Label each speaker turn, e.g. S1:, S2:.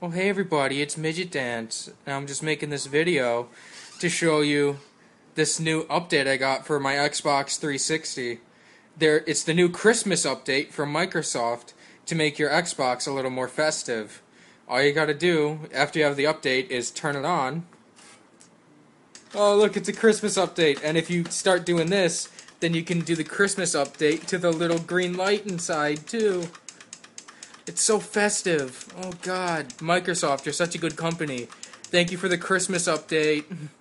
S1: Well, hey everybody, it's Midget Dance, and I'm just making this video to show you this new update I got for my Xbox 360. There, it's the new Christmas update from Microsoft to make your Xbox a little more festive. All you gotta do after you have the update is turn it on. Oh, look, it's a Christmas update, and if you start doing this, then you can do the Christmas update to the little green light inside, too. It's so festive. Oh god. Microsoft, you're such a good company. Thank you for the Christmas update.